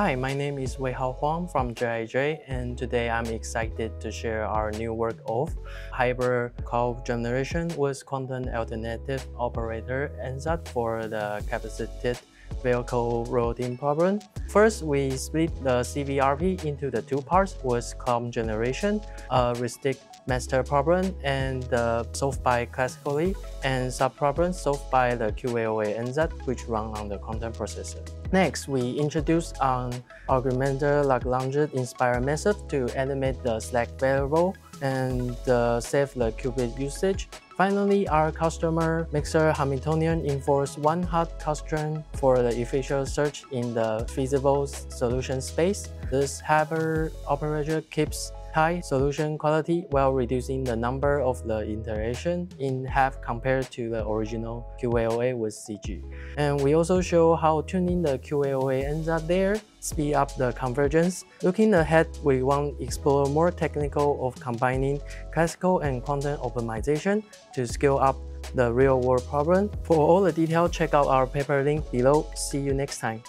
Hi, my name is Wei Hao Huang from JIJ, and today I'm excited to share our new work of hybrid column generation with quantum alternating operator ansatz for the capacitated vehicle routing problem. First, we split the CVRP into the two parts with column generation, a restrict master problem and uh, solved by classically, and sub-problem solved by the QAOA ansatz which run on the quantum processor. Next, we introduce an augmented Lagrange inspired method to animate the slack variable and uh, save the qubit usage. Finally, our customer mixer Hamiltonian enforce one hot constraint for the efficient search in the feasible solution space. This hybrid operator keeps high solution quality while reducing the number of the iteration in half compared to the original QAOA with CG. And we also show how tuning the QAOA ansatz there speed up the convergence. Looking ahead, we want to explore more technical of combining classical and quantum optimization to scale up the real-world problem. For all the details, check out our paper link below. See you next time.